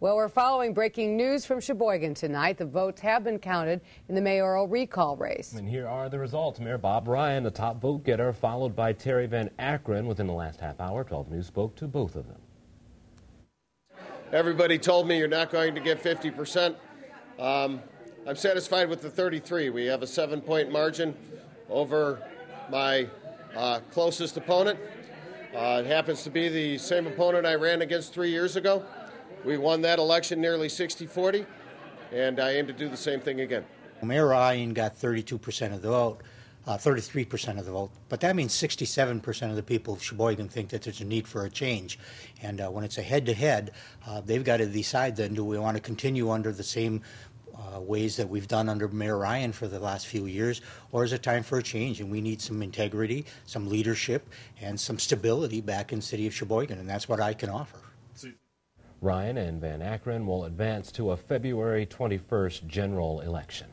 Well, we're following breaking news from Sheboygan tonight. The votes have been counted in the mayoral recall race. And here are the results. Mayor Bob Ryan, the top vote getter, followed by Terry Van Akkeren. Within the last half hour, 12 News spoke to both of them. Everybody told me you're not going to get 50%. Um, I'm satisfied with the 33. We have a seven point margin over my uh, closest opponent. Uh, it happens to be the same opponent I ran against three years ago. We won that election nearly 60 40, and I aim to do the same thing again. Mayor Ryan got 32% of the vote, uh, 33% of the vote, but that means 67% of the people of Sheboygan think that there's a need for a change. And uh, when it's a head to head, they've got to decide then do we want to continue under the same uh, ways that we've done under Mayor Ryan for the last few years, or is it time for a change? And we need some integrity, some leadership, and some stability back in the city of Sheboygan, and that's what I can offer. Ryan and Van Akkeren will advance to a February 21st general election.